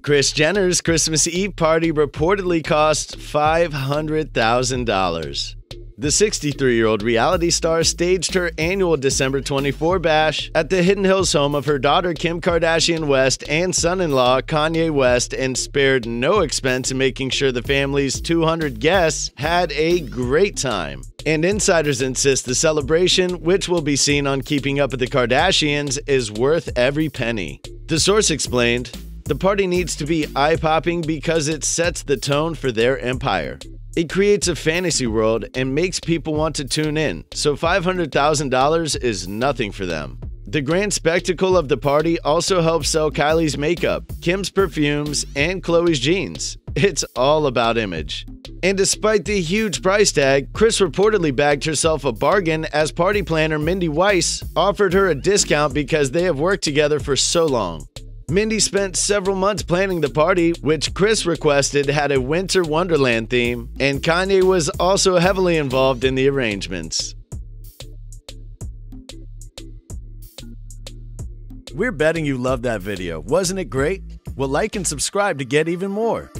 Kris Jenner's Christmas Eve party reportedly cost $500,000. The 63 year old reality star staged her annual December 24 bash at the Hidden Hills home of her daughter Kim Kardashian West and son in law Kanye West and spared no expense in making sure the family's 200 guests had a great time. And insiders insist the celebration, which will be seen on Keeping Up with the Kardashians, is worth every penny. The source explained the party needs to be eye popping because it sets the tone for their empire. It creates a fantasy world and makes people want to tune in, so $500,000 is nothing for them. The grand spectacle of the party also helps sell Kylie's makeup, Kim's perfumes, and Khloe's jeans. It's all about image. And despite the huge price tag, Kris reportedly bagged herself a bargain as party planner Mindy Weiss offered her a discount because they have worked together for so long. Mindy spent several months planning the party, which Kris requested had a winter wonderland theme, and Kanye was also heavily involved in the arrangements. We're betting you loved that video. Wasn't it great? Well, like and subscribe to get even more.